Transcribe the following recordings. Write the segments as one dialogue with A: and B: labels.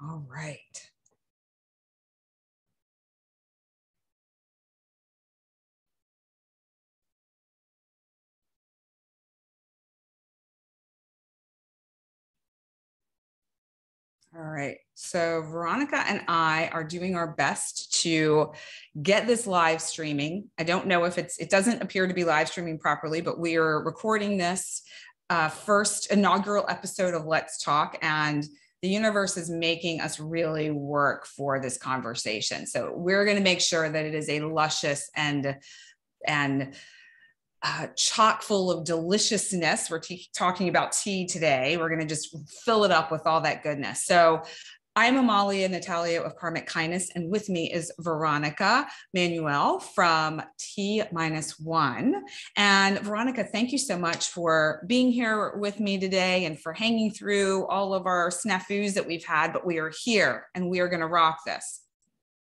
A: All right. All right. So Veronica and I are doing our best to get this live streaming. I don't know if it's, it doesn't appear to be live streaming properly, but we are recording this uh, first inaugural episode of Let's Talk. And the universe is making us really work for this conversation. So we're going to make sure that it is a luscious and, and, uh, chock full of deliciousness. We're t- talking about tea today. We're going to just fill it up with all that goodness. So, I'm Amalia Natalio of Karmic Kindness, and with me is Veronica Manuel from Tea Minus One. And Veronica, thank you so much for being here with me today and for hanging through all of our snafus that we've had. But we are here and we are going to rock this.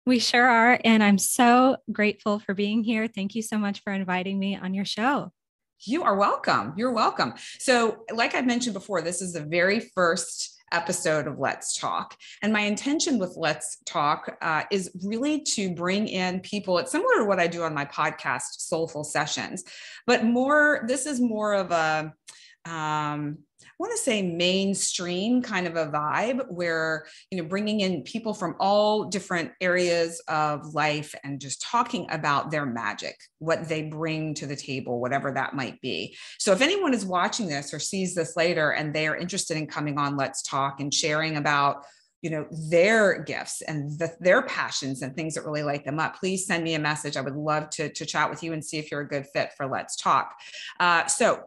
B: We sure are. And I'm so grateful for being here. Thank you so much for inviting me on your show.
A: You are welcome. You're welcome. So, like I mentioned before, this is the very first episode of Let's Talk. And my intention with Let's Talk uh, is really to bring in people. It's similar to what I do on my podcast, Soulful Sessions, but more, this is more of a, um, want to say mainstream kind of a vibe where, you know, bringing in people from all different areas of life and just talking about their magic, what they bring to the table, whatever that might be. So if anyone is watching this or sees this later and they are interested in coming on Let's Talk and sharing about you know their gifts and the, their passions and things that really light them up please send me a message i would love to, to chat with you and see if you're a good fit for let's talk uh, so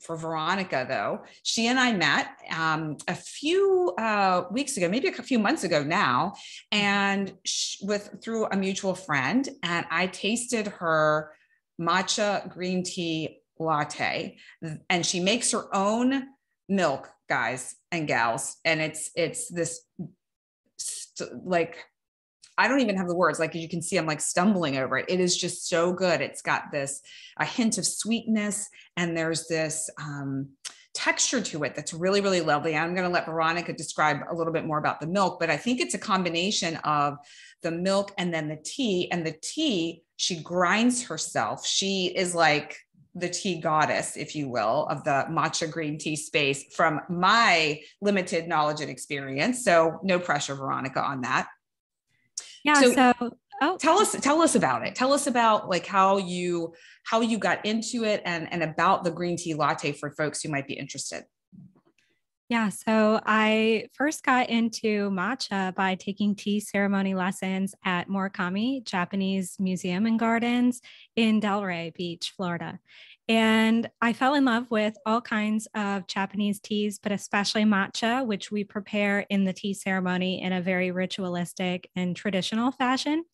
A: for Veronica, though, she and I met um, a few uh, weeks ago, maybe a few months ago now, and she, with through a mutual friend, and I tasted her matcha green tea latte, and she makes her own milk, guys and gals, and it's it's this like I don't even have the words. Like you can see, I'm like stumbling over it. It is just so good. It's got this a hint of sweetness, and there's this um, texture to it that's really, really lovely. I'm going to let Veronica describe a little bit more about the milk, but I think it's a combination of the milk and then the tea. And the tea, she grinds herself. She is like the tea goddess, if you will, of the matcha green tea space from my limited knowledge and experience. So, no pressure, Veronica, on that.
B: Yeah. So, so
A: oh. tell us tell us about it. Tell us about like how you how you got into it and and about the green tea latte for folks who might be interested.
B: Yeah, so I first got into matcha by taking tea ceremony lessons at Morikami Japanese Museum and Gardens in Delray Beach, Florida. And I fell in love with all kinds of Japanese teas, but especially matcha, which we prepare in the tea ceremony in a very ritualistic and traditional fashion.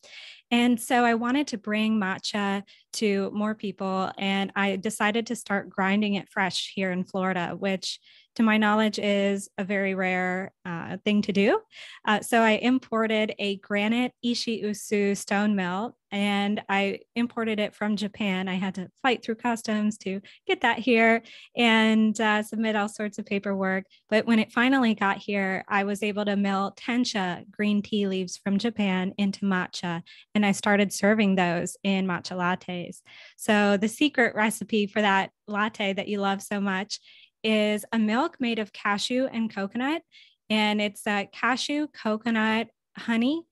B: And so I wanted to bring matcha to more people. And I decided to start grinding it fresh here in Florida, which to my knowledge, is a very rare uh, thing to do. Uh, so I imported a granite Ishi Usu stone mill and I imported it from Japan. I had to fight through customs to get that here and uh, submit all sorts of paperwork. But when it finally got here, I was able to mill tencha green tea leaves from Japan into matcha. And I started serving those in matcha lattes. So the secret recipe for that latte that you love so much is a milk made of cashew and coconut. And it's a cashew, coconut, honey.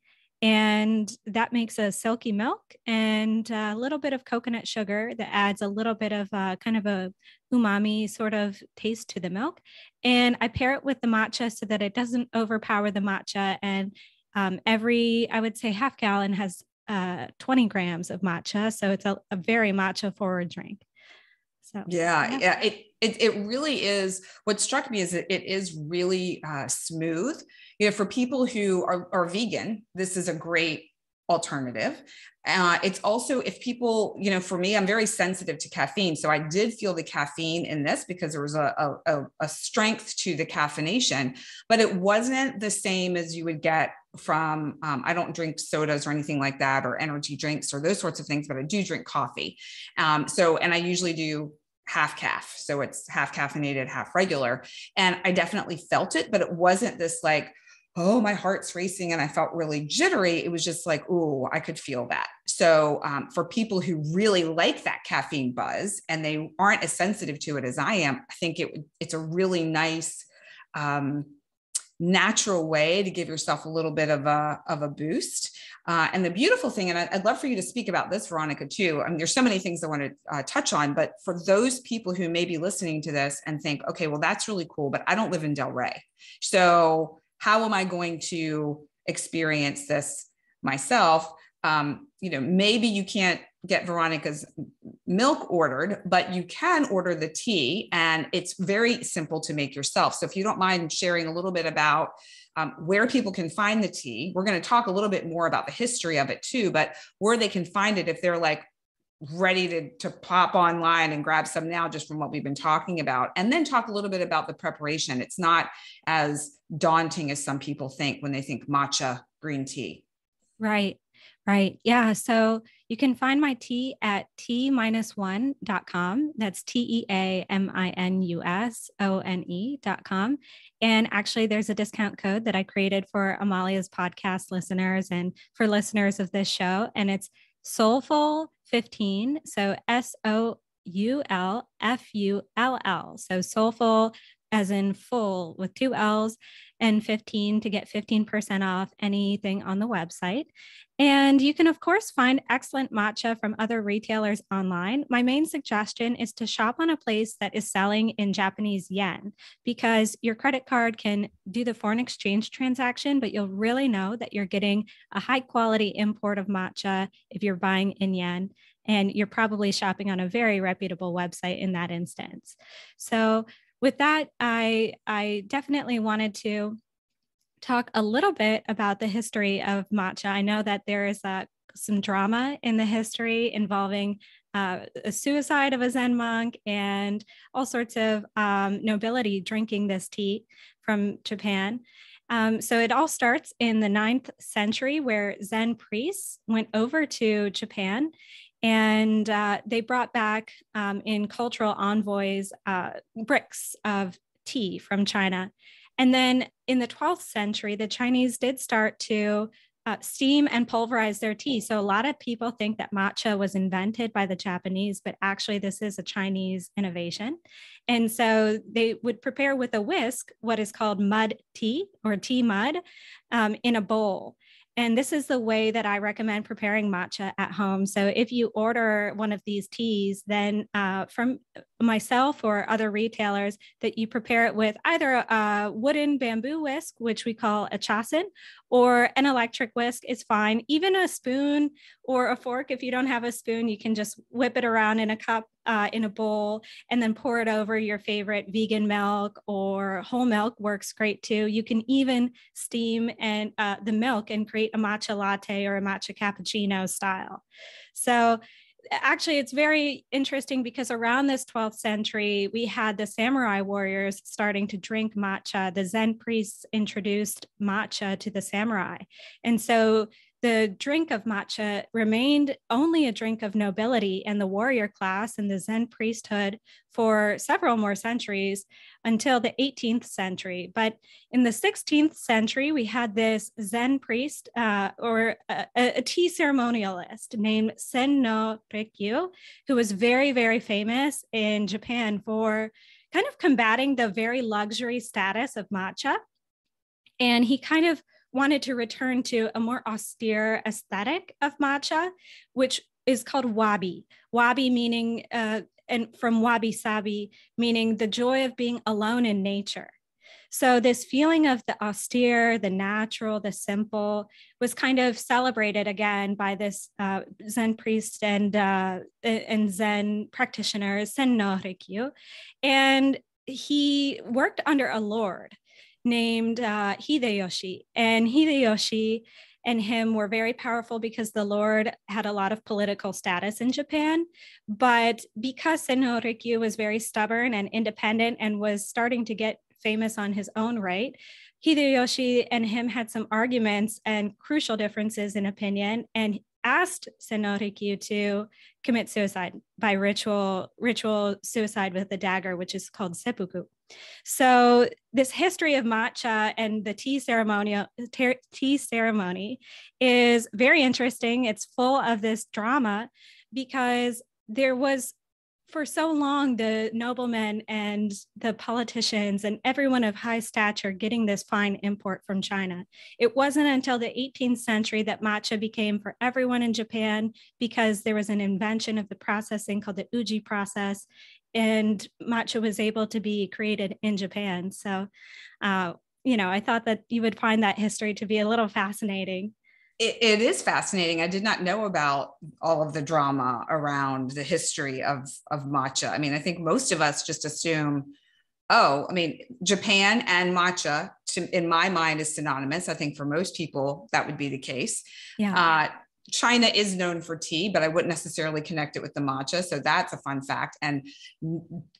B: And that makes a silky milk and a little bit of coconut sugar that adds a little bit of a, kind of a umami sort of taste to the milk. And I pair it with the matcha so that it doesn't overpower the matcha. And um, every, I would say, half gallon has uh, 20 grams of matcha. So it's a, a very matcha forward drink.
A: So yeah, yeah, yeah it, it it really is. What struck me is that it is really uh, smooth. You know, for people who are, are vegan, this is a great alternative. Uh, it's also if people, you know, for me, I'm very sensitive to caffeine, so I did feel the caffeine in this because there was a, a, a strength to the caffeination, but it wasn't the same as you would get from. Um, I don't drink sodas or anything like that, or energy drinks or those sorts of things, but I do drink coffee. Um, so, and I usually do half calf. So it's half caffeinated, half regular. And I definitely felt it, but it wasn't this like oh, my heart's racing and I felt really jittery. It was just like, oh, I could feel that. So, um, for people who really like that caffeine buzz and they aren't as sensitive to it as I am, I think it, it's a really nice, um, natural way to give yourself a little bit of a, of a boost. Uh, and the beautiful thing, and I'd love for you to speak about this, Veronica, too. I mean, there's so many things I want to uh, touch on, but for those people who may be listening to this and think, okay, well, that's really cool, but I don't live in Delray. So how am I going to experience this myself? Um, you know, maybe you can't get Veronica's milk ordered, but you can order the tea, and it's very simple to make yourself. So, if you don't mind sharing a little bit about um, where people can find the tea, we're going to talk a little bit more about the history of it too, but where they can find it if they're like, ready to, to pop online and grab some now just from what we've been talking about. And then talk a little bit about the preparation. It's not as daunting as some people think when they think matcha green tea.
B: Right right yeah so you can find my tea at t-one.com that's t-e-a-m-i-n-u-s-o-n-e.com and actually there's a discount code that i created for amalia's podcast listeners and for listeners of this show and it's soulful 15. So S O U L F U L L. So soulful as in full with two L's and 15 to get 15% off anything on the website. And you can, of course, find excellent matcha from other retailers online. My main suggestion is to shop on a place that is selling in Japanese yen because your credit card can do the foreign exchange transaction, but you'll really know that you're getting a high quality import of matcha if you're buying in yen. And you're probably shopping on a very reputable website in that instance. So, with that, I, I definitely wanted to talk a little bit about the history of matcha. I know that there is uh, some drama in the history involving uh, a suicide of a Zen monk and all sorts of um, nobility drinking this tea from Japan. Um, so it all starts in the ninth century, where Zen priests went over to Japan and uh, they brought back um, in cultural envoys uh, bricks of tea from China. And then in the 12th century, the Chinese did start to uh, steam and pulverize their tea. So a lot of people think that matcha was invented by the Japanese, but actually this is a Chinese innovation. And so they would prepare with a whisk what is called mud tea or tea mud um, in a bowl. And this is the way that I recommend preparing matcha at home. So if you order one of these teas, then uh, from myself or other retailers, that you prepare it with either a wooden bamboo whisk, which we call a chasen, or an electric whisk is fine. Even a spoon or a fork, if you don't have a spoon, you can just whip it around in a cup uh, in a bowl and then pour it over your favorite vegan milk or whole milk works great too. You can even steam and uh, the milk and create a matcha latte or a matcha cappuccino style. So actually it's very interesting because around this 12th century we had the samurai warriors starting to drink matcha. The zen priests introduced matcha to the samurai. And so the drink of matcha remained only a drink of nobility and the warrior class and the Zen priesthood for several more centuries until the 18th century. But in the 16th century, we had this Zen priest uh, or a, a, tea ceremonialist named Sen no Rikyu, who was very, very famous in Japan for kind of combating the very luxury status of matcha. And he kind of wanted to return to a more austere aesthetic of matcha, which is called wabi. Wabi meaning, uh, and from wabi sabi, meaning the joy of being alone in nature. So, this feeling of the austere, the natural, the simple was kind of celebrated again by this uh, Zen priest and, uh, and Zen practitioner, Sen no Rikyu. And he worked under a lord named uh, Hideyoshi. And Hideyoshi and him were very powerful because the Lord had a lot of political status in Japan. But because Sen no Rikyu was very stubborn and independent and was starting to get famous on his own right, Hideyoshi and him had some arguments and crucial differences in opinion. And asked Senno to commit suicide by ritual ritual suicide with a dagger, which is called seppuku. So this history of matcha and the tea ceremony, tea ceremony is very interesting. It's full of this drama because there was for so long the noblemen and the politicians and everyone of high stature getting this fine import from China. It wasn't until the 18th century that matcha became for everyone in Japan because there was an invention of the processing called the uji process and matcha was able to be created in Japan. So, uh, you know, I thought that you would find that history to be a little fascinating.
A: It, it is fascinating. I did not know about all of the drama around the history of of matcha. I mean, I think most of us just assume, oh, I mean, Japan and matcha, to, in my mind, is synonymous. I think for most people that would be the case. Yeah. Uh, China is known for tea, but I wouldn't necessarily connect it with the matcha. So that's a fun fact. And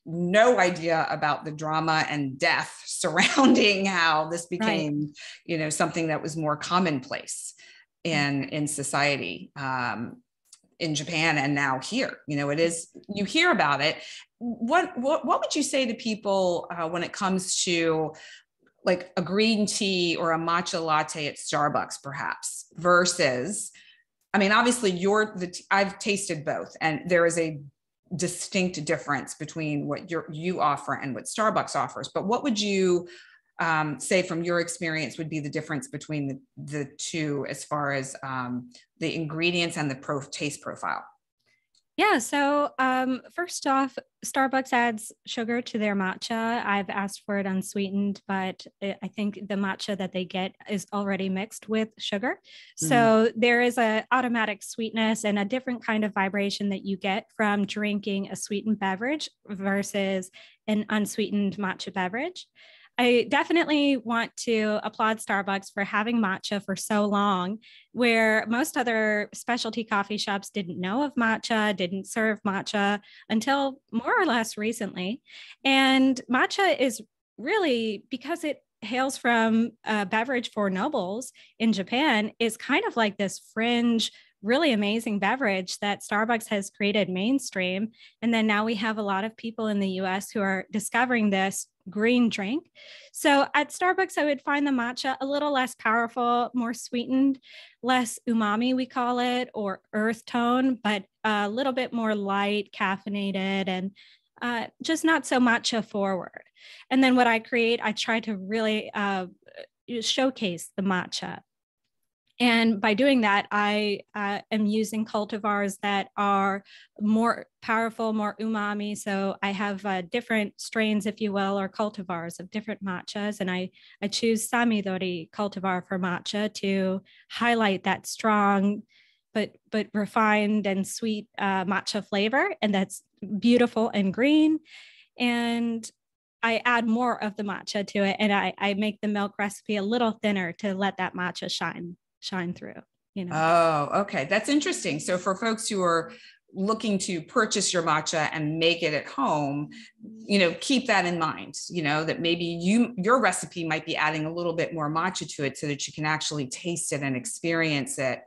A: no idea about the drama and death surrounding how this became, right. you know, something that was more commonplace in in society um, in Japan and now here. You know, it is you hear about it. What what what would you say to people uh, when it comes to like a green tea or a matcha latte at Starbucks, perhaps, versus I mean, obviously, you're the I've tasted both, and there is a distinct difference between what you you offer and what Starbucks offers. But what would you um, say from your experience would be the difference between the, the two as far as um, the ingredients and the pro- taste profile?
B: Yeah. So, um, first off, Starbucks adds sugar to their matcha. I've asked for it unsweetened, but I think the matcha that they get is already mixed with sugar. Mm-hmm. So, there is a automatic sweetness and a different kind of vibration that you get from drinking a sweetened beverage versus an unsweetened matcha beverage. I definitely want to applaud Starbucks for having matcha for so long, where most other specialty coffee shops didn't know of matcha, didn't serve matcha until more or less recently. And matcha is really because it hails from a beverage for nobles in Japan, is kind of like this fringe really amazing beverage that Starbucks has created mainstream. And then now we have a lot of people in the US who are discovering this green drink. So at Starbucks, I would find the matcha a little less powerful, more sweetened, less umami, we call it, or earth tone, but a little bit more light, caffeinated, and uh, just not so matcha forward. And then what I create, I try to really uh, showcase the matcha and by doing that, I uh, am using cultivars that are more powerful, more umami. So I have uh, different strains, if you will, or cultivars of different matchas. And I, I choose Samidori cultivar for matcha to highlight that strong, but, but refined and sweet uh, matcha flavor. And that's beautiful and green. And I add more of the matcha to it and I, I make the milk recipe a little thinner to let that matcha shine shine through you know?
A: Oh okay. That's interesting. So for folks who are looking to purchase your matcha and make it at home you know keep that in mind you know that maybe you your recipe might be adding a little bit more matcha to it so that you can actually taste it and experience it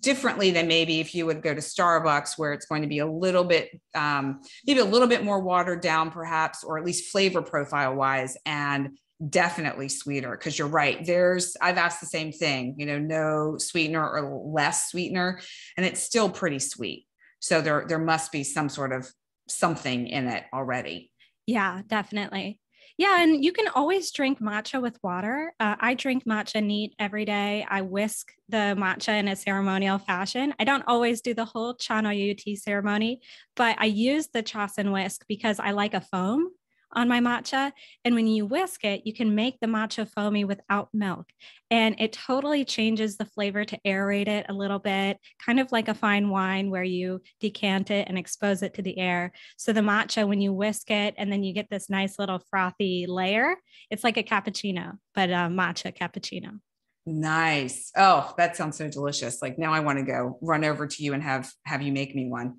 A: differently than maybe if you would go to Starbucks, where it's going to be a little bit, um, maybe a little bit more watered down, perhaps, or at least flavor profile wise, and definitely sweeter because you're right there's i've asked the same thing you know no sweetener or less sweetener and it's still pretty sweet. So there there must be some sort of something in it already.
B: Yeah definitely. Yeah and you can always drink matcha with water. Uh, i drink matcha neat every day. I whisk the matcha in a ceremonial fashion. I don't always do the whole chanoyu tea ceremony but i use the chasen whisk because i like a foam on my matcha. And when you whisk it, you can make the matcha foamy without milk. And it totally changes the flavor to aerate it a little bit, kind of like a fine wine where you decant it and expose it to the air. So the matcha, when you whisk it and then you get this nice little frothy layer, it's like a cappuccino, but a matcha cappuccino.
A: Nice. Oh, that sounds so delicious. Like now I want to go run over to you and have have you make me one.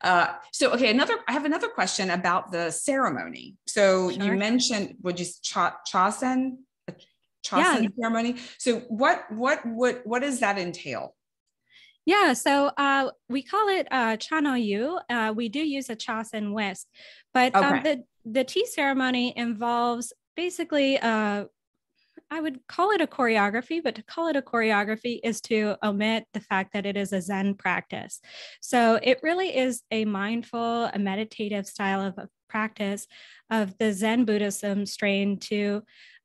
A: Uh, so okay, another I have another question about the ceremony. So sure. you mentioned would you cha chasen chasen yeah. ceremony. So what what what what does that entail?
B: Yeah, so uh, we call it uh, yu. Uh, we do use a chasen whisk, but um, okay. um, the the tea ceremony involves basically uh, I would call it a choreography, but to call it a choreography is to omit the fact that it is a Zen practice. So it really is a mindful, a meditative style of practice of the Zen Buddhism strain to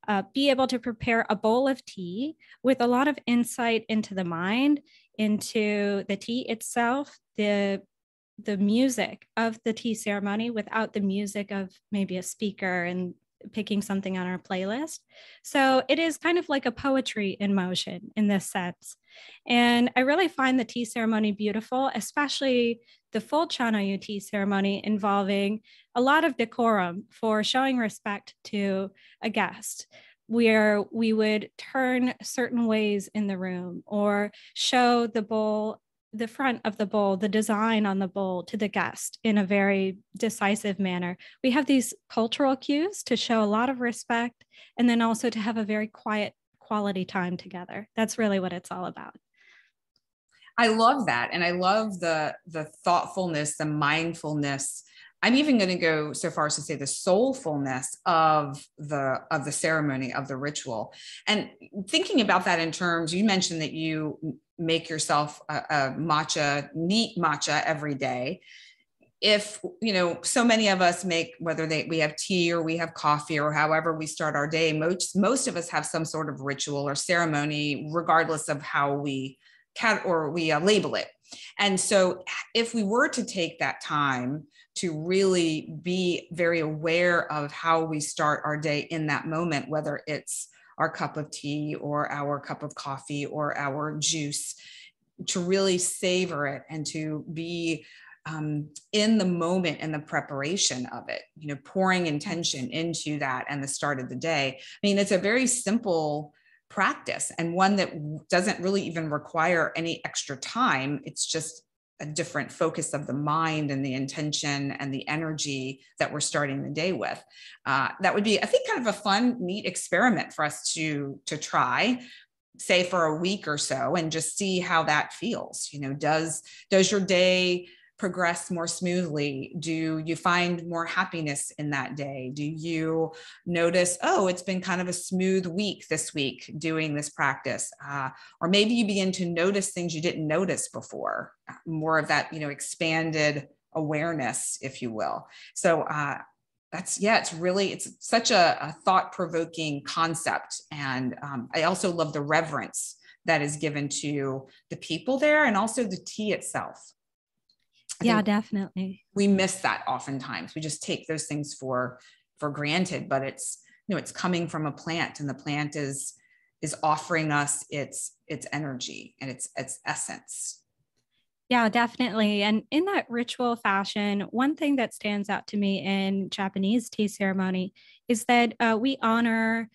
B: uh, be able to prepare a bowl of tea with a lot of insight into the mind, into the tea itself, the the music of the tea ceremony without the music of maybe a speaker and picking something on our playlist. So it is kind of like a poetry in motion in this sense. And I really find the tea ceremony beautiful, especially the full Chanoyu tea ceremony involving a lot of decorum for showing respect to a guest where we would turn certain ways in the room or show the bowl the front of the bowl, the design on the bowl to the guest in a very decisive manner. We have these cultural cues to show a lot of respect and then also to have a very quiet quality time together. That's really what it's all about.
A: I love that and I love the the thoughtfulness, the mindfulness I'm even going to go so far as to say the soulfulness of the of the ceremony of the ritual. And thinking about that in terms, you mentioned that you make yourself a, a matcha, neat matcha every day. If you know, so many of us make whether they we have tea or we have coffee or however we start our day. Most most of us have some sort of ritual or ceremony, regardless of how we cat or we uh, label it. And so, if we were to take that time to really be very aware of how we start our day in that moment, whether it's our cup of tea or our cup of coffee or our juice, to really savor it and to be um, in the moment and the preparation of it, you know, pouring intention into that and the start of the day. I mean, it's a very simple practice and one that doesn't really even require any extra time. It's just a different focus of the mind and the intention and the energy that we're starting the day with. Uh, that would be, I think, kind of a fun, neat experiment for us to to try say for a week or so and just see how that feels you know does does your day progress more smoothly? Do you find more happiness in that day? Do you notice, oh, it's been kind of a smooth week this week doing this practice? Uh, or maybe you begin to notice things you didn't notice before, more of that, you know, expanded awareness, if you will. So, uh, that's yeah it's really it's such a, a thought-provoking concept and um, i also love the reverence that is given to the people there and also the tea itself
B: yeah definitely
A: we miss that oftentimes we just take those things for for granted but it's you know it's coming from a plant and the plant is is offering us its its energy and its its essence
B: yeah, definitely. And in that ritual fashion, one thing that stands out to me in Japanese tea ceremony is that uh, we honor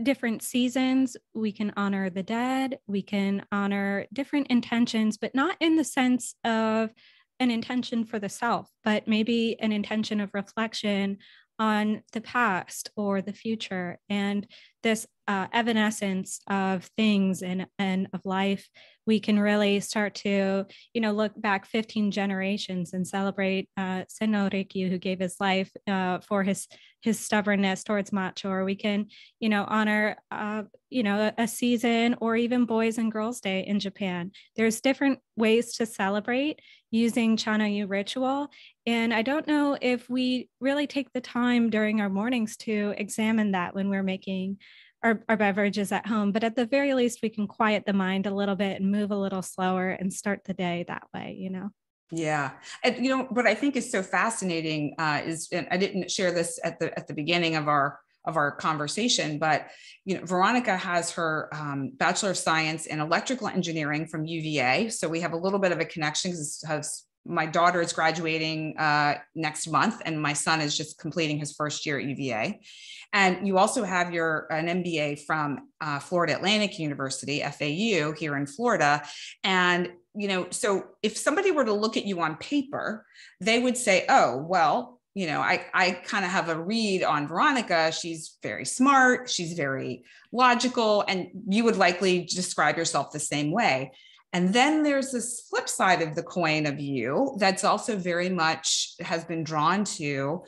B: different seasons. We can honor the dead. We can honor different intentions, but not in the sense of an intention for the self, but maybe an intention of reflection on the past or the future. And this uh, evanescence of things and, and of life, we can really start to, you know, look back 15 generations and celebrate uh, Sen no Rikyu, who gave his life uh, for his his stubbornness towards matcha, or we can, you know, honor, uh, you know, a, a season or even Boys and Girls Day in Japan. There's different ways to celebrate using Chanoyu ritual. And I don't know if we really take the time during our mornings to examine that when we're making our, our beverages at home. But at the very least, we can quiet the mind a little bit and move a little slower and start the day that way, you know?
A: Yeah, and you know what I think is so fascinating uh, is, and I didn't share this at the at the beginning of our of our conversation, but you know, Veronica has her um, Bachelor of Science in Electrical Engineering from UVA, so we have a little bit of a connection because my daughter is graduating uh, next month, and my son is just completing his first year at UVA. And you also have your an MBA from uh, Florida Atlantic University, FAU, here in Florida. And you know, so if somebody were to look at you on paper, they would say, "Oh, well, you know, I, I kind of have a read on Veronica. She's very smart, she's very logical, and you would likely describe yourself the same way. And then there's this flip side of the coin of you that's also very much has been drawn to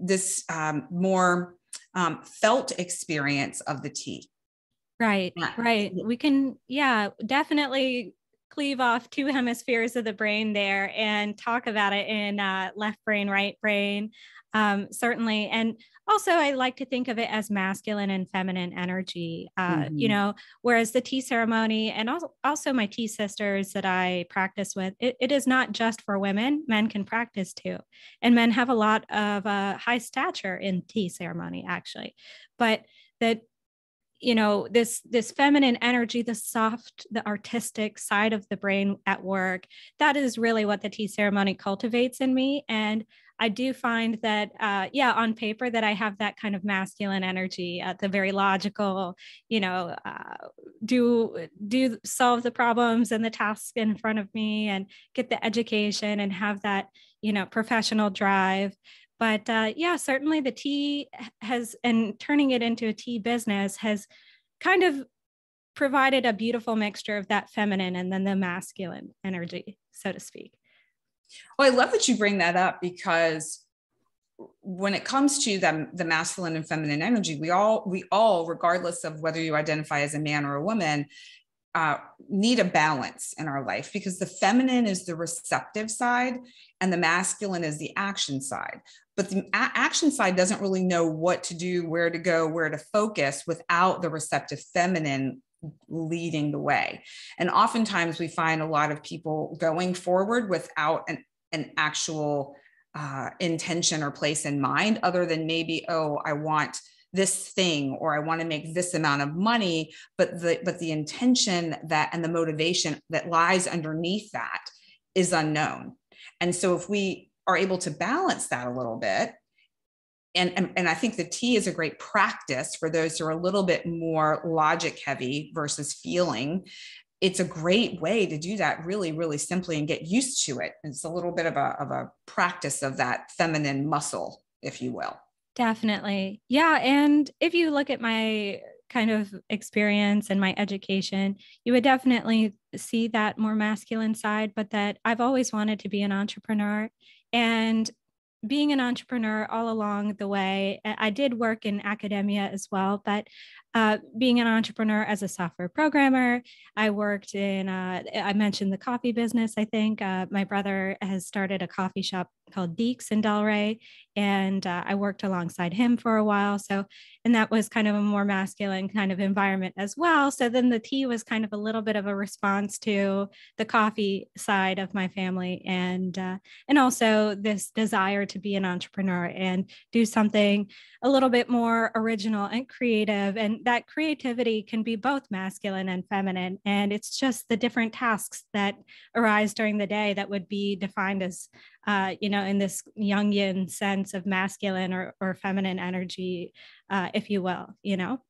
A: this um, more um, felt experience of the tea.
B: Right, yeah. right. We can, yeah, definitely cleave off two hemispheres of the brain there and talk about it in uh, left brain, right brain, um, certainly. And also, I like to think of it as masculine and feminine energy, uh, mm-hmm. you know, whereas the tea ceremony and also, also my tea sisters that I practice with, it, it is not just for women, men can practice too. And men have a lot of uh, high stature in tea ceremony, actually. But that you know this this feminine energy the soft the artistic side of the brain at work that is really what the tea ceremony cultivates in me and i do find that uh, yeah on paper that i have that kind of masculine energy at the very logical you know uh, do do solve the problems and the tasks in front of me and get the education and have that you know professional drive but uh, yeah, certainly the tea has, and turning it into a tea business has kind of provided a beautiful mixture of that feminine and then the masculine energy, so to speak.
A: Well, I love that you bring that up because when it comes to the, the masculine and feminine energy, we all we all, regardless of whether you identify as a man or a woman, uh, need a balance in our life because the feminine is the receptive side and the masculine is the action side. But the a- action side doesn't really know what to do, where to go, where to focus without the receptive feminine leading the way. And oftentimes we find a lot of people going forward without an, an actual uh, intention or place in mind, other than maybe, oh, I want this thing or i want to make this amount of money but the but the intention that and the motivation that lies underneath that is unknown and so if we are able to balance that a little bit and, and, and I think the tea is a great practice for those who are a little bit more logic heavy versus feeling. It's a great way to do that really, really simply and get used to it. It's a little bit of a, of a practice of that feminine muscle, if you will.
B: Definitely. Yeah. And if you look at my kind of experience and my education, you would definitely see that more masculine side, but that I've always wanted to be an entrepreneur. And being an entrepreneur all along the way, I did work in academia as well, but uh, being an entrepreneur as a software programmer. I worked in, uh, I mentioned the coffee business, I think. Uh, my brother has started a coffee shop called Deeks in Delray, and uh, I worked alongside him for a while. So, and that was kind of a more masculine kind of environment as well. So then the tea was kind of a little bit of a response to the coffee side of my family, and uh, and also this desire to be an entrepreneur and do something a little bit more original and creative and that creativity can be both masculine and feminine. And it's just the different tasks that arise during the day that would be defined as, uh, you know, in this Jungian sense of masculine or, or feminine energy, uh, if you will, you know?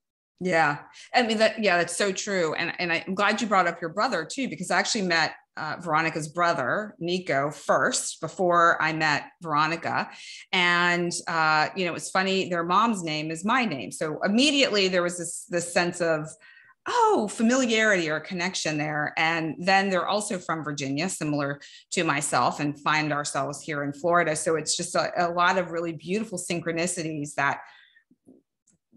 A: Yeah. I mean, that, yeah, that's so true. And, and I'm glad you brought up your brother too, because I actually met uh, Veronica's brother, Nico, first before I met Veronica. And, uh, you know, it's funny, their mom's name is my name. So immediately there was this, this sense of, oh, familiarity or connection there. And then they're also from Virginia, similar to myself, and find ourselves here in Florida. So it's just a, a lot of really beautiful synchronicities that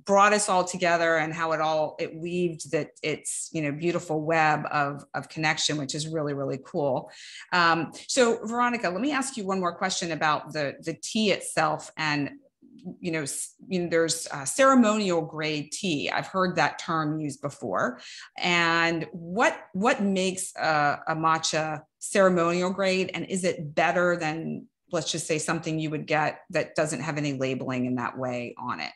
A: brought us all together and how it all it weaved that it's you know beautiful web of of connection which is really really cool. Um, so veronica let me ask you one more question about the the tea itself and you know, you know there's ceremonial grade tea. I've heard that term used before. And what what makes a, a matcha ceremonial grade? And is it better than let's just say something you would get that doesn't have any labeling in that way on it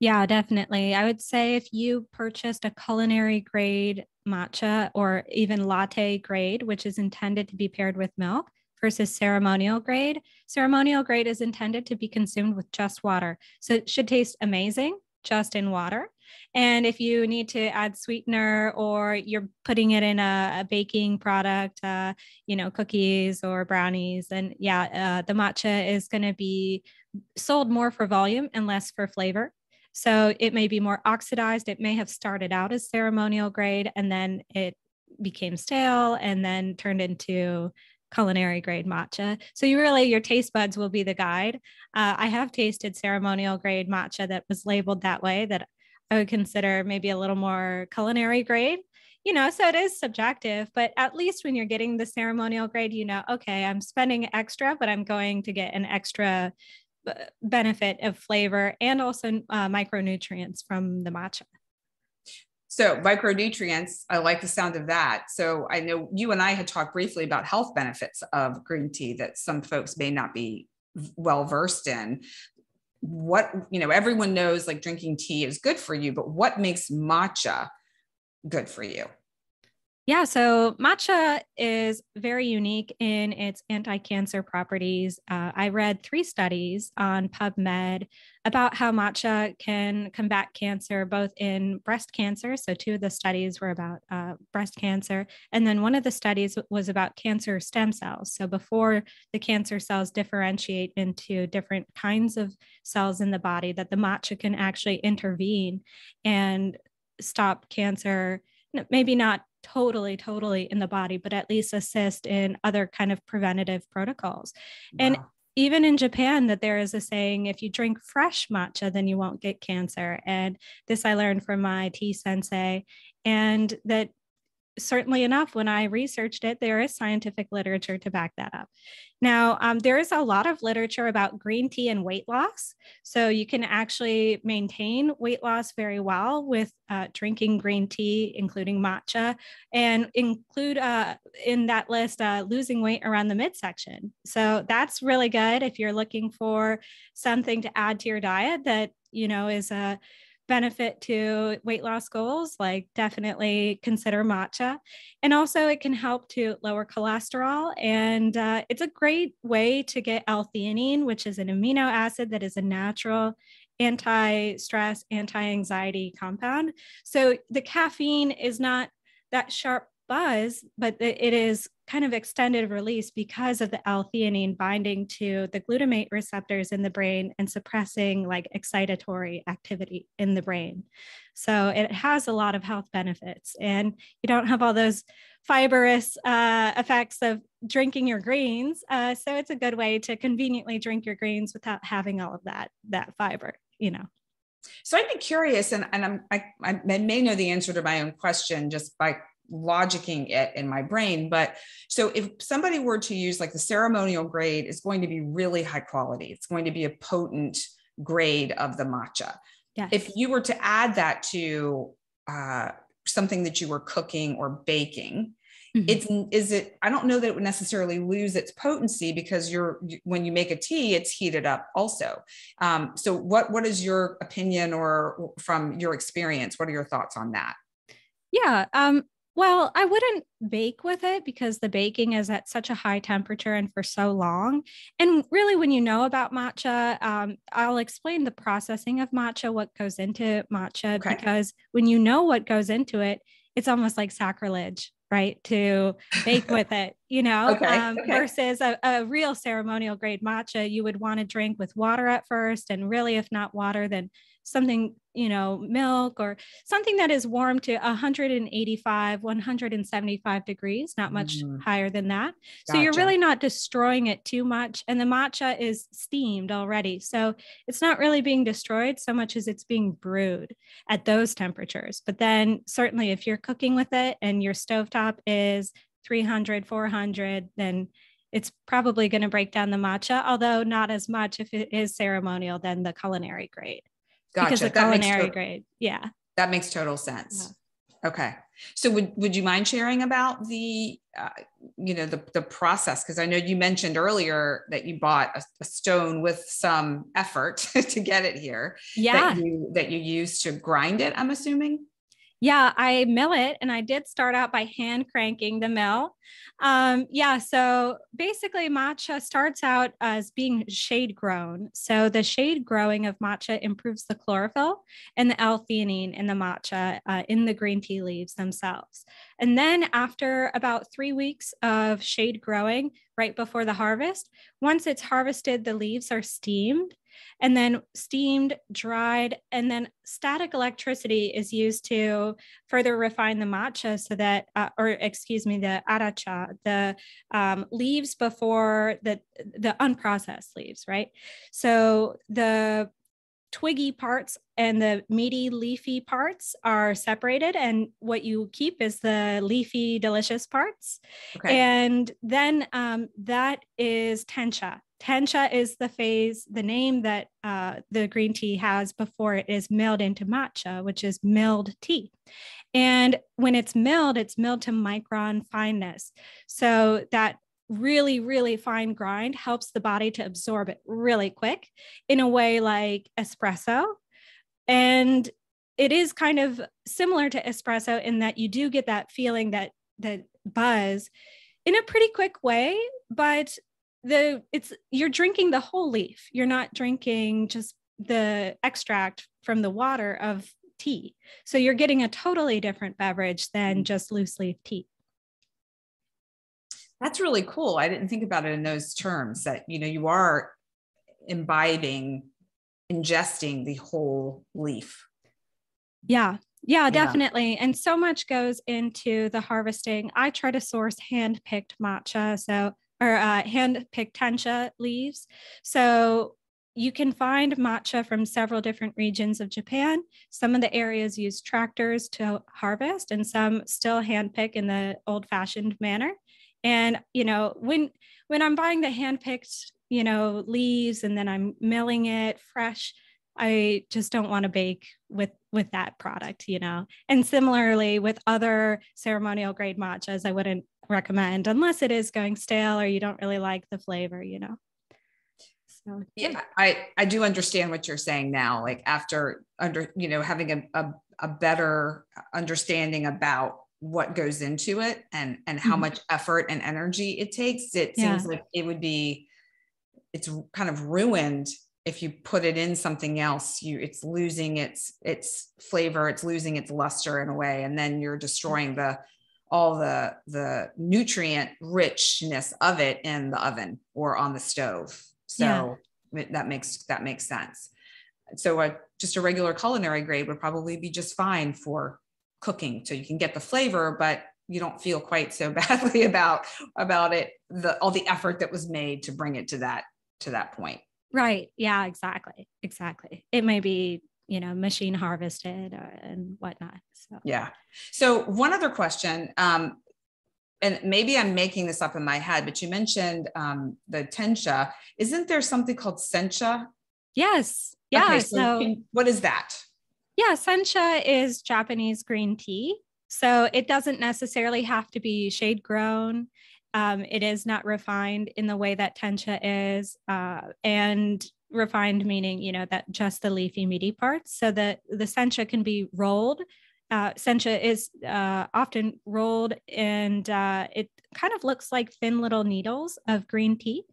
B: yeah, definitely. I would say if you purchased a culinary grade matcha or even latte grade, which is intended to be paired with milk, versus ceremonial grade, ceremonial grade is intended to be consumed with just water. So it should taste amazing just in water. And if you need to add sweetener or you're putting it in a, a baking product, uh, you know, cookies or brownies, then yeah, uh, the matcha is going to be sold more for volume and less for flavor. So it may be more oxidized. It may have started out as ceremonial grade and then it became stale and then turned into culinary grade matcha. So you really, your taste buds will be the guide. Uh, I have tasted ceremonial grade matcha that was labeled that way that I would consider maybe a little more culinary grade. You know, so it is subjective, but at least when you're getting the ceremonial grade, you know, okay, I'm spending extra, but I'm going to get an extra benefit of flavor and also uh, micronutrients from the matcha.
A: So micronutrients, I like the sound of that. So I know you and I had talked briefly about health benefits of green tea that some folks may not be well versed in. What, you know, everyone knows like drinking tea is good for you, but what makes matcha good for you?
B: Yeah, so matcha is very unique in its anti cancer properties. Uh, I read three studies on PubMed about how matcha can combat cancer, both in breast cancer. So, two of the studies were about uh, breast cancer. And then one of the studies was about cancer stem cells. So, before the cancer cells differentiate into different kinds of cells in the body, that the matcha can actually intervene and stop cancer maybe not totally totally in the body but at least assist in other kind of preventative protocols wow. and even in Japan, that there is a saying if you drink fresh matcha, then you won't get cancer. And this I learned from my tea sensei, and that certainly enough, when I researched it, there is scientific literature to back that up. Now, um, there is a lot of literature about green tea and weight loss. So you can actually maintain weight loss very well with uh, drinking green tea, including matcha, and include uh, in that list uh, losing weight around the midsection. So that's really good if you're looking for something to add to your diet that you know is a benefit to weight loss goals, like definitely consider matcha. And also, it can help to lower cholesterol. And uh, it's a great way to get L theanine, which is an amino acid that is a natural anti stress, anti anxiety compound. So the caffeine is not that sharp buzz, but it is kind of extended release because of the L-theanine binding to the glutamate receptors in the brain and suppressing like excitatory activity in the brain. So it has a lot of health benefits, and you don't have all those fibrous uh, effects of drinking your greens. Uh, so it's a good way to conveniently drink your greens without having all of that that fiber. You know.
A: So I'd be curious, and, and I'm, I, I may know the answer to my own question just by logicking it in my brain. But so if somebody were to use like the ceremonial grade it's going to be really high quality, it's going to be a potent grade of the matcha. Yes. If you were to add that to uh, something that you were cooking or baking, mm-hmm. it's is it i don't know that it would necessarily lose its potency because you're when you make a tea it's heated up also um, so what what is your opinion or from your experience what are your thoughts on that
B: yeah um, well, I wouldn't bake with it because the baking is at such a high temperature and for so long. And really, when you know about matcha, um, I'll explain the processing of matcha, what goes into matcha, okay. because when you know what goes into it, it's almost like sacrilege right to bake with it you know okay, um, okay. versus a, a, real ceremonial grade matcha you would want to drink with water at first and really if not water then something, you know, milk or something that is warm to 185, 175 degrees, not much mm. higher than that. Gotcha. So you're really not destroying it too much. And the matcha is steamed already. So it's not really being destroyed so much as it's being brewed at those temperatures. But then certainly if you're cooking with it and your stovetop is 300, 400, then it's probably going to break down the matcha, although not as much if it is ceremonial than the culinary grade. Gotcha. Because the that culinary grade. Yeah.
A: That makes total sense. Yeah. Okay. So would, would you mind sharing about the, uh, you know, the, the process? Because I know you mentioned earlier that you bought a, a stone with some effort to get it here.
B: Yeah.
A: That you, that you used to grind it, I'm assuming.
B: Yeah, I mill it and I did start out by hand cranking the mill. Um, yeah, so basically, matcha starts out as being shade grown. So the shade growing of matcha improves the chlorophyll and the L theanine in the matcha uh, in the green tea leaves themselves. And then after about three weeks of shade growing, right before the harvest, once it's harvested, the leaves are steamed and then steamed, dried, and then static electricity is used to further refine the matcha so that, uh, or excuse me, the aracha, the um, leaves before the, the unprocessed leaves, right? So the twiggy parts and the meaty leafy parts are separated and what you keep is the leafy delicious parts okay. and then um, that is tencha tencha is the phase the name that uh, the green tea has before it is milled into matcha which is milled tea and when it's milled it's milled to micron fineness so that really, really fine grind helps the body to absorb it really quick in a way like espresso. And it is kind of similar to espresso in that you do get that feeling that that buzz in a pretty quick way, but the it's you're drinking the whole leaf. You're not drinking just the extract from the water of tea. So you're getting a totally different beverage than mm. just loose leaf tea.
A: That's really cool. I didn't think about it in those terms that, you know, you are imbibing, ingesting the whole leaf.
B: Yeah. Yeah, definitely. Yeah. And so much goes into the harvesting. I try to source hand picked matcha. So, or uh, hand picked tencha leaves. So, you can find matcha from several different regions of Japan. Some of the areas use tractors to harvest, and some still hand pick in the old fashioned manner and you know when when i'm buying the hand-picked you know leaves and then i'm milling it fresh i just don't want to bake with with that product you know and similarly with other ceremonial grade matchas i wouldn't recommend unless it is going stale or you don't really like the flavor you know
A: so yeah i i do understand what you're saying now like after under you know having a, a, a better understanding about what goes into it and and how mm-hmm. much effort and energy it takes it yeah. seems like it would be it's kind of ruined if you put it in something else you it's losing its its flavor it's losing its luster in a way and then you're destroying the all the the nutrient richness of it in the oven or on the stove. So yeah. that makes that makes sense. So a, just a regular culinary grade would probably be just fine for cooking. So you can get the flavor but you don't feel quite so badly about about it the all the effort that was made to bring it to that to that point.
B: Right. Yeah exactly. Exactly. It may be you know machine harvested uh, and whatnot so.
A: Yeah. So one other question um and maybe i'm making this up in my head but you mentioned um the tencha. Isn't there something called sencha?
B: Yes. Yeah okay, so, so
A: can, what is that?
B: Yeah, sencha is Japanese green tea. So it doesn't necessarily have to be shade grown. Um, it is not refined in the way that tencha is. Uh, and refined meaning, you know, that just the leafy meaty parts. So that the sencha can be rolled. Uh, sencha is uh, often rolled and uh, it kind of looks like thin little needles of green tea.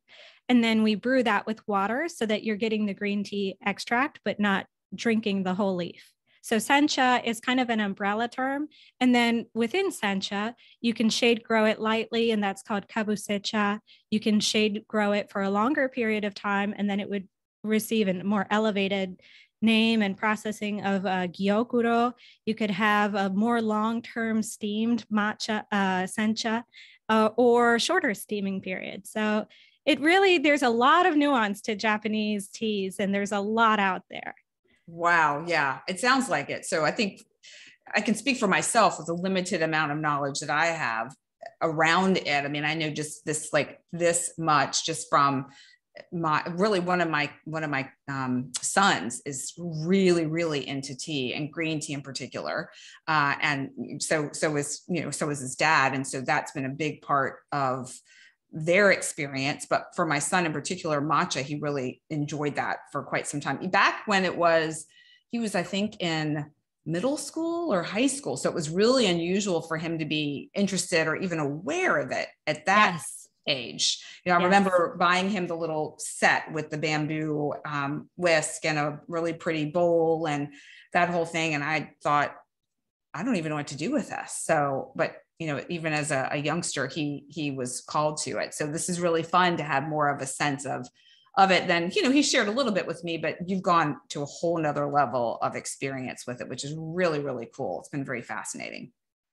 B: And then we brew that with water so that you're getting the green tea extract, but not drinking the whole leaf. So sencha is kind of an umbrella term. And then within sencha, you can shade grow it lightly, and that's called kabusecha. You can shade grow it for a longer period of time, and then it would receive a more elevated name and processing of uh, gyokuro. You could have a more long-term steamed matcha uh, sencha uh, or shorter steaming period. So it really, there's a lot of nuance to Japanese teas and there's a lot out there.
A: Wow. Yeah. It sounds like it. So I think I can speak for myself with a limited amount of knowledge that I have around it. I mean, I know just this like this much just from my really one of my one of my um, sons is really really into tea and green tea in particular uh, and so so is you know so is his dad and so that's been a big part of their experience. But for my son in particular, matcha, he really enjoyed that for quite some time. Back when it was, he was, I think, in middle school or high school. So it was really unusual for him to be interested or even aware of it at that yes. age. You know, I yes. remember buying him the little set with the bamboo um, whisk and a really pretty bowl and that whole thing. And I thought, I don't even know what to do with this. So, but you know even as a, a, youngster he he was called to it so this is really fun to have more of a sense of of it than you know he shared a little bit with me but you've gone to a whole nother level of experience with it which is really really cool it's been very fascinating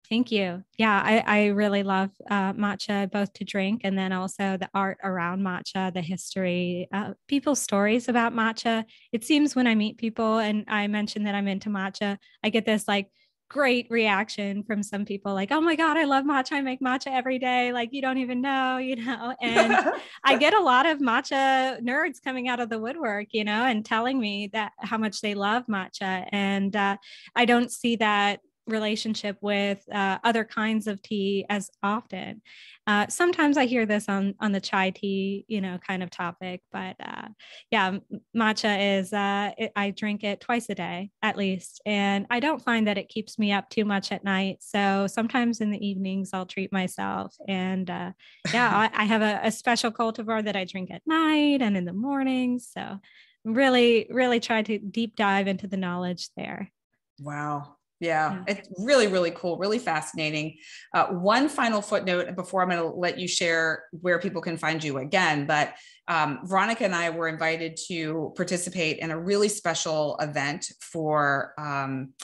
B: Thank you. Yeah, I, I really love uh, matcha, both to drink and then also the art around matcha, the history, uh, people's stories about matcha. It seems when I meet people and I mention that I'm into matcha, I get this like great reaction from some people like, oh my God, I love matcha. I make matcha every day. Like, you don't even know, you know. And I get a lot of matcha nerds coming out of the woodwork, you know, and telling me that how much they love matcha. And uh, I don't see that relationship with uh, other kinds of tea as often. Uh, sometimes I hear this on on the chai tea, you know, kind of topic, but uh, yeah, matcha is uh, it, I drink it twice a day at least, and I don't find that it keeps me up too much at night. So sometimes in the evenings I'll treat myself, and uh, yeah, I, I, have a, a special cultivar that I drink at night and in the mornings. So really, really try to deep dive into the knowledge there.
A: Wow. Yeah, it's really, really cool, really fascinating. Uh, one final footnote before I'm going to let you share where people can find you again, but um, Veronica and I were invited to participate in a really special event for um,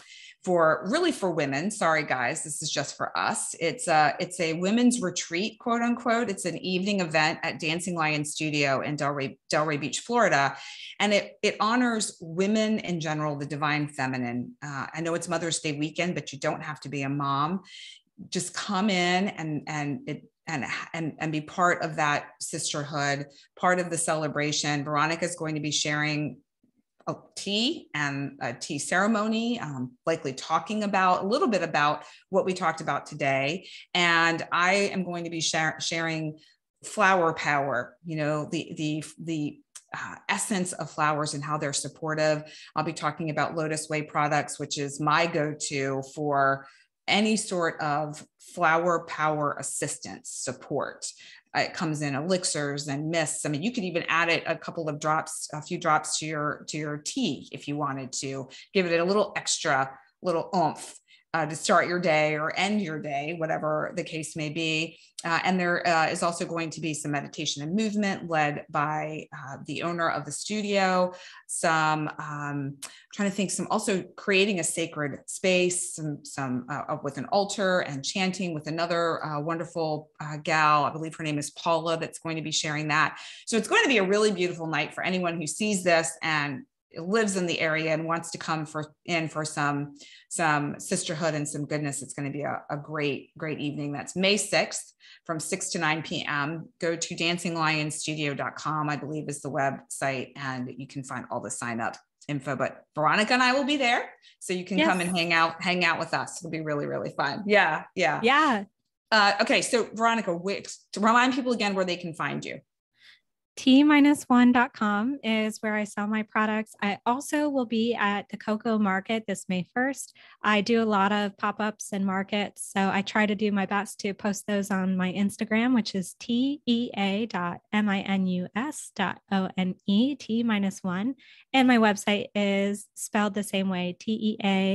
A: for really for women. Sorry, guys, this is just for us. It's a it's a women's retreat, quote unquote. It's an evening event at Dancing Lion Studio in Delray Delray Beach, Florida, and it it honors women in general, the divine feminine. Uh, I know it's Mother's Day weekend, but you don't have to be a mom. Just come in and and it and, and and be part of that sisterhood, part of the celebration. Veronica is going to be sharing a tea and a tea ceremony, um, likely talking about a little bit about what we talked about today. And I am going to be sharing flower power, you know, the, the, the, uh, essence of flowers and how they're supportive. I'll be talking about LotusWei products, which is my go to for any sort of flower power assistance support Uh, it comes in elixirs and mists. I mean, you could even add it a couple of drops, a few drops to your to your tea if you wanted to give it a little extra little oomph uh, to start your day or end your day, whatever the case may be. Uh, and there uh, is also going to be some meditation and movement led by uh, the owner of the studio. Some um, trying to think, some also creating a sacred space, some some uh, with an altar and chanting with another uh, wonderful gal. I believe her name is Paula. That's going to be sharing that. So it's going to be a really beautiful night for anyone who sees this and lives in the area and wants to come for in for some some sisterhood and some goodness it's going to be a, a great great evening. That's may 6th from 6 to 9 p.m go to dancinglionstudio.com i believe is the website and you can find all the sign up info. But veronica and i will be there so you can yes. come and hang out hang out with us. It'll be really really fun. Yeah. Yeah.
B: Yeah.
A: Uh, okay so veronica to remind people again where they can find you
B: teaminusone.com is where I sell my products. I also will be at the Cocoa Market this May 1st. I do a lot of pop-ups and markets, so I try to do my best to post those on my Instagram, which is tea.minus.one, T minus one. And my website is spelled the same way, T-E-A-M-I-N-U-S-O-N-E.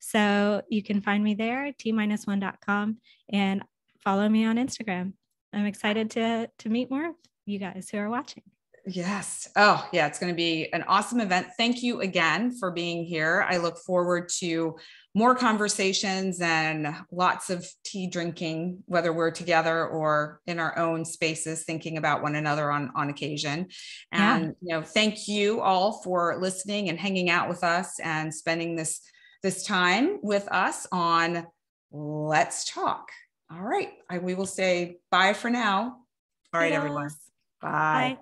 B: So you can find me there, teaminusone.com, and follow me on Instagram. I'm excited to to meet more of you guys who are watching.
A: Yes. Oh, yeah. It's going to be an awesome event. Thank you again for being here. I look forward to more conversations and lots of tea drinking, whether we're together or in our own spaces, thinking about one another on, on occasion. And, yeah. you know, thank you all for listening and hanging out with us and spending this, this time with us on Let's Talk. All right. I, we will say bye for now. All right, everyone. Bye. bye.